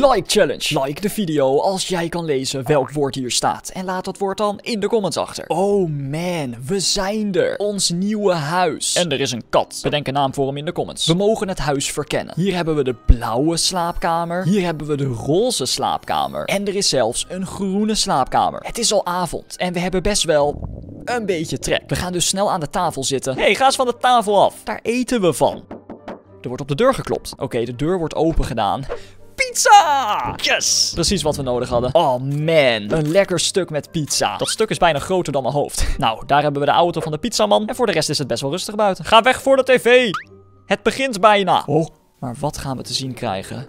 Like challenge. Like de video als jij kan lezen welk woord hier staat. En laat dat woord dan in de comments achter. Oh man, we zijn er. Ons nieuwe huis. En er is een kat. Bedenk een naam voor hem in de comments. We mogen het huis verkennen. Hier hebben we de blauwe slaapkamer. Hier hebben we de roze slaapkamer. En er is zelfs een groene slaapkamer. Het is al avond en we hebben best wel een beetje trek. We gaan dus snel aan de tafel zitten. hey, ga eens van de tafel af. Daar eten we van. Er wordt op de deur geklopt. Oké, de deur wordt open gedaan. Pizza! Yes! Precies wat we nodig hadden. Oh man, een lekker stuk met pizza. Dat stuk is bijna groter dan mijn hoofd. Nou, daar hebben we de auto van de pizzaman. En voor de rest is het best wel rustig buiten. Ga weg voor de tv! Het begint bijna. Oh, maar wat gaan we te zien krijgen?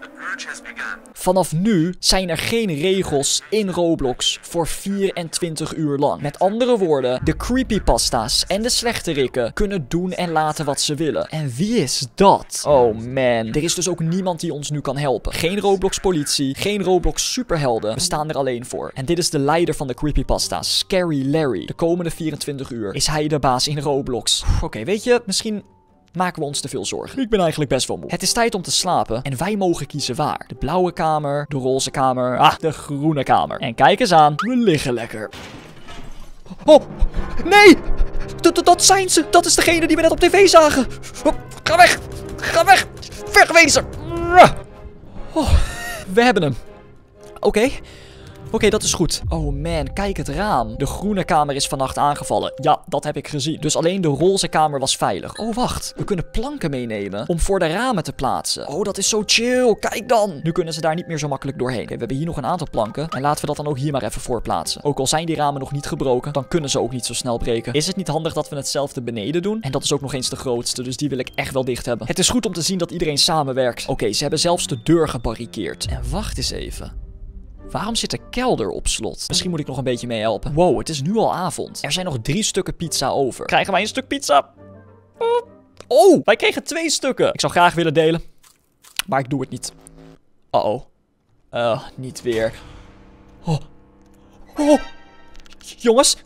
Vanaf nu zijn er geen regels in Roblox voor 24 uur lang. Met andere woorden, de creepypasta's en de slechterikken kunnen doen en laten wat ze willen. En wie is dat? Oh man, er is dus ook niemand die ons nu kan helpen. Geen Roblox politie, geen Roblox superhelden. We staan er alleen voor. En dit is de leider van de creepypasta's, Scary Larry. De komende 24 uur is hij de baas in Roblox. Oké, weet je, misschien maken we ons te veel zorgen. Ik ben eigenlijk best wel moe. Het is tijd om te slapen en wij mogen kiezen waar. De blauwe kamer, de roze kamer, ah, de groene kamer. En kijk eens aan, we liggen lekker. Oh, nee! Dat, dat zijn ze! Dat is degene die we net op tv zagen! Oh, ga weg! Ga weg! Wegwezen! Oh, we hebben hem. Oké. Oké, dat is goed. Oh man, kijk het raam. De groene kamer is vannacht aangevallen. Ja, dat heb ik gezien. Dus alleen de roze kamer was veilig. Oh, wacht. We kunnen planken meenemen om voor de ramen te plaatsen. Oh, dat is zo chill. Kijk dan. Nu kunnen ze daar niet meer zo makkelijk doorheen. Oké, we hebben hier nog een aantal planken. En laten we dat dan ook hier maar even voor plaatsen. Ook al zijn die ramen nog niet gebroken, dan kunnen ze ook niet zo snel breken. Is het niet handig dat we hetzelfde beneden doen? En dat is ook nog eens de grootste, dus die wil ik echt wel dicht hebben. Het is goed om te zien dat iedereen samenwerkt. Oké, ze hebben zelfs de deur gebarrikeerd. En wacht eens even. Waarom zit de kelder op slot? Misschien moet ik nog een beetje mee helpen. Wow, het is nu al avond. Er zijn nog drie stukken pizza over. Krijgen wij een stuk pizza? Oh, wij kregen twee stukken. Ik zou graag willen delen. Maar ik doe het niet. Uh-oh. Uh, niet weer. Oh. Oh. Jongens.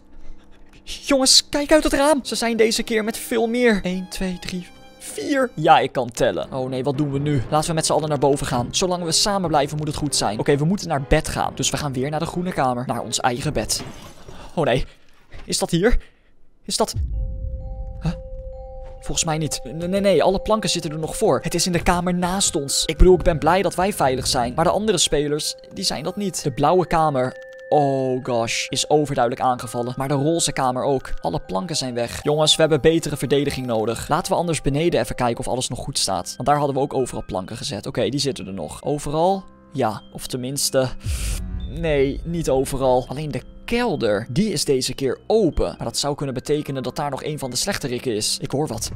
Jongens, kijk uit het raam. Ze zijn deze keer met veel meer. 1, 2, 3, Ja, ik kan tellen. Oh nee, wat doen we nu? Laten we met z'n allen naar boven gaan. Zolang we samen blijven moet het goed zijn. Oké, we moeten naar bed gaan. Dus we gaan weer naar de groene kamer. Naar ons eigen bed. Oh nee. Is dat hier? Is dat... Volgens mij niet. Nee, nee. Alle planken zitten er nog voor. Het is in de kamer naast ons. Ik bedoel, ik ben blij dat wij veilig zijn. Maar de andere spelers, die zijn dat niet. De blauwe kamer Oh gosh, is overduidelijk aangevallen. Maar de roze kamer ook. Alle planken zijn weg. Jongens, we hebben betere verdediging nodig. Laten we anders beneden even kijken of alles nog goed staat. Want daar hadden we ook overal planken gezet. Oké, die zitten er nog. Overal? Ja, of tenminste... Nee, niet overal. Alleen de kelder, die is deze keer open. Maar dat zou kunnen betekenen dat daar nog een van de slechterikken is. Ik hoor wat.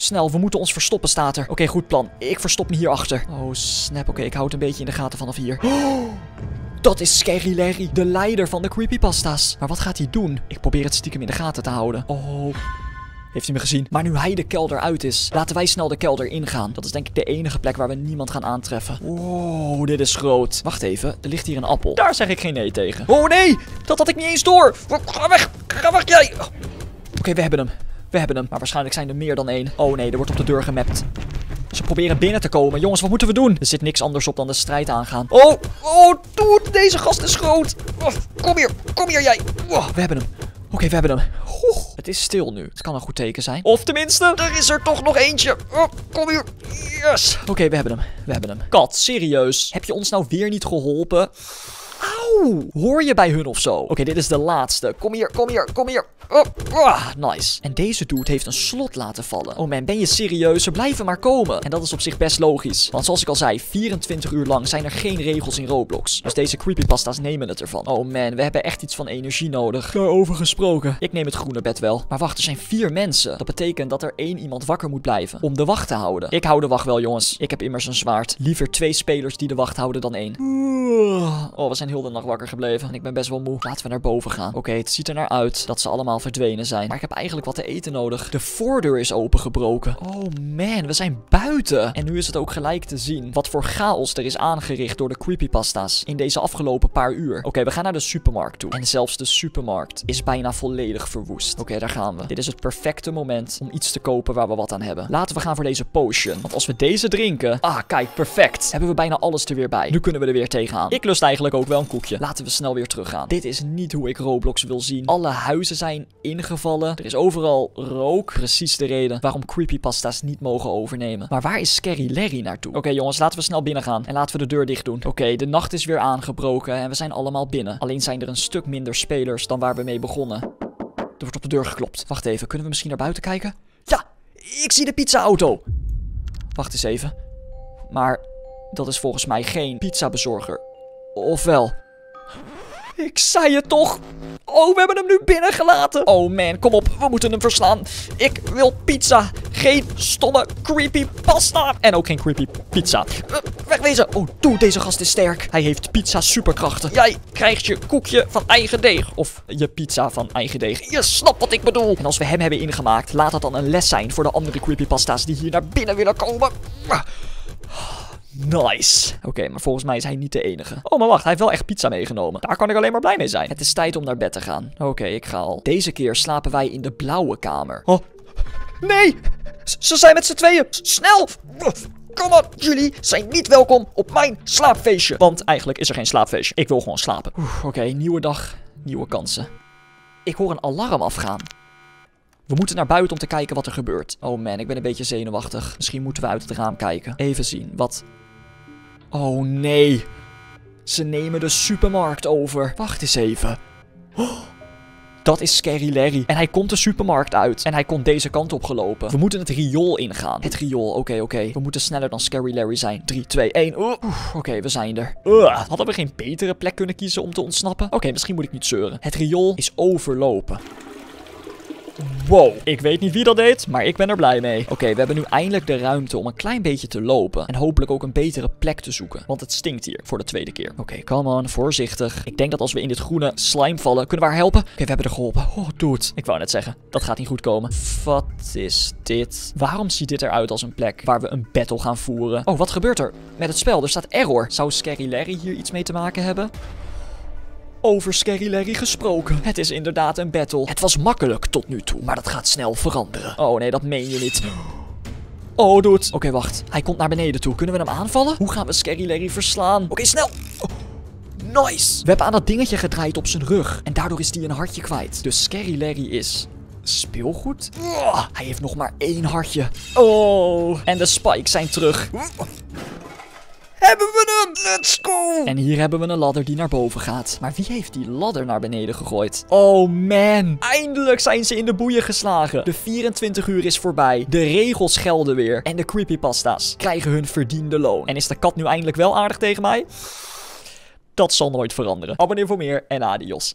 Snel, we moeten ons verstoppen, staat er. Oké, goed plan. Ik verstop me hierachter. Oh, snap. Oké, ik houd een beetje in de gaten vanaf hier. Dat is Scary Larry, de leider van de creepypasta's. Maar wat gaat hij doen? Ik probeer het stiekem in de gaten te houden. Oh... Heeft hij me gezien? Maar nu hij de kelder uit is, laten wij snel de kelder ingaan. Dat is denk ik de enige plek waar we niemand gaan aantreffen. Wow, dit is groot. Wacht even, er ligt hier een appel. Daar zeg ik geen nee tegen. Oh nee, dat had ik niet eens door. Ga weg, ga weg jij. Oké, we hebben hem. We hebben hem. Maar waarschijnlijk zijn er meer dan één. Oh nee, er wordt op de deur gemapt. Ze proberen binnen te komen. Jongens, wat moeten we doen? Er zit niks anders op dan de strijd aangaan. Oh, oh, dude, deze gast is groot. Oh, kom hier, kom hier jij. Oh, we hebben hem. Oké, we hebben hem. Het is stil nu. Het kan een goed teken zijn. Of tenminste, er is er toch nog eentje. Oh, kom hier. Yes. Oké, we hebben hem. We hebben hem. Kat, serieus. Heb je ons nou weer niet geholpen? Hoor je bij hun of zo? Oké, dit is de laatste. Kom hier, kom hier, kom hier. Oh, oh, nice. En deze dude heeft een slot laten vallen. Oh man, ben je serieus? Ze blijven maar komen. En dat is op zich best logisch. Want zoals ik al zei, 24 uur lang zijn er geen regels in Roblox. Dus deze creepypasta's nemen het ervan. Oh man, we hebben echt iets van energie nodig. Daarover gesproken. Ik neem het groene bed wel. Maar wacht, er zijn vier mensen. Dat betekent dat er één iemand wakker moet blijven. Om de wacht te houden. Ik hou de wacht wel, jongens. Ik heb immers een zwaard. Liever twee spelers die de wacht houden dan één. Oh, we zijn heel de nacht wakker gebleven. En ik ben best wel moe. Laten we naar boven gaan. Oké, het ziet er naar uit dat ze allemaal verdwenen zijn. Maar ik heb eigenlijk wat te eten nodig. De voordeur is opengebroken. Oh man, we zijn buiten. En nu is het ook gelijk te zien wat voor chaos er is aangericht door de creepypasta's in deze afgelopen paar uur. Oké, we gaan naar de supermarkt toe. En zelfs de supermarkt is bijna volledig verwoest. Oké, daar gaan we. Dit is het perfecte moment om iets te kopen waar we wat aan hebben. Laten we gaan voor deze potion. Want als we deze drinken... Ah, kijk, perfect. Hebben we bijna alles er weer bij. Nu kunnen we er weer tegenaan. Ik lust eigenlijk ook wel een koekje. Laten we snel weer teruggaan. Dit is niet hoe ik Roblox wil zien. Alle huizen zijn ingevallen. Er is overal rook. Precies de reden waarom creepypasta's niet mogen overnemen. Maar waar is Scary Larry naartoe? Oké jongens, laten we snel binnen gaan. En laten we de deur dicht doen. Oké, de nacht is weer aangebroken en we zijn allemaal binnen. Alleen zijn er een stuk minder spelers dan waar we mee begonnen. Er wordt op de deur geklopt. Wacht even, kunnen we misschien naar buiten kijken? Ja, ik zie de pizza-auto. Wacht eens even. Maar dat is volgens mij geen pizzabezorger. Of wel? Ik zei het toch! Oh, we hebben hem nu binnengelaten. Oh man, kom op, we moeten hem verslaan. Ik wil pizza. Geen stomme creepy pasta. En ook geen creepy pizza. Uh, wegwezen. Oh, doe, deze gast is sterk. Hij heeft pizza superkrachten. Jij krijgt je koekje van eigen deeg. Of je pizza van eigen deeg. Je snapt wat ik bedoel. En als we hem hebben ingemaakt, laat dat dan een les zijn voor de andere creepypasta's die hier naar binnen willen komen. Nice. Oké, maar volgens mij is hij niet de enige. Oh, maar wacht, hij heeft wel echt pizza meegenomen. Daar kan ik alleen maar blij mee zijn. Het is tijd om naar bed te gaan. Oké, ik ga al. Deze keer slapen wij in de blauwe kamer. Oh. Nee! S- ze zijn met z'n tweeën. S- Snel! Kom op, jullie zijn niet welkom op mijn slaapfeestje. Want eigenlijk is er geen slaapfeestje. Ik wil gewoon slapen. Oeh, Oké, nieuwe dag, nieuwe kansen. Ik hoor een alarm afgaan. We moeten naar buiten om te kijken wat er gebeurt. Oh man, ik ben een beetje zenuwachtig. Misschien moeten we uit het raam kijken. Even zien, wat... Oh nee. Ze nemen de supermarkt over. Wacht eens even. Oh, dat is Scary Larry. En hij komt de supermarkt uit. En hij komt deze kant op gelopen. We moeten het riool ingaan. Het riool, oké, oké. We moeten sneller dan Scary Larry zijn. 3, 2, 1. Oeh, Oké, we zijn er. Hadden we geen betere plek kunnen kiezen om te ontsnappen? Oké, misschien moet ik niet zeuren. Het riool is overlopen. Wow, ik weet niet wie dat deed, maar ik ben er blij mee. Oké, we hebben nu eindelijk de ruimte om een klein beetje te lopen. En hopelijk ook een betere plek te zoeken. Want het stinkt hier voor de tweede keer. Oké, come on, voorzichtig. Ik denk dat als we in dit groene slime vallen, kunnen we haar helpen? Oké, we hebben er geholpen. Oh, dude. Ik wou net zeggen, dat gaat niet goed komen. Wat is dit? Waarom ziet dit eruit als een plek waar we een battle gaan voeren? Oh, wat gebeurt er met het spel? Er staat error. Zou Scary Larry hier iets mee te maken hebben? Over Scary Larry gesproken. Het is inderdaad een battle. Het was makkelijk tot nu toe, maar dat gaat snel veranderen. Oh nee, dat meen je niet. Oh, dude. Oké, wacht. Hij komt naar beneden toe. Kunnen we hem aanvallen? Hoe gaan we Scary Larry verslaan? Oké, snel. Nice. We hebben aan dat dingetje gedraaid op zijn rug. En daardoor is hij een hartje kwijt. Dus Scary Larry is speelgoed? Hij heeft nog maar één hartje. Oh. En de spikes zijn terug. Hebben we hem? Let's go! En hier hebben we een ladder die naar boven gaat. Maar wie heeft die ladder naar beneden gegooid? Oh man! Eindelijk zijn ze in de boeien geslagen. De 24 uur is voorbij. De regels gelden weer. En de creepypasta's krijgen hun verdiende loon. En is de kat nu eindelijk wel aardig tegen mij? Dat zal nooit veranderen. Abonneer voor meer en adios.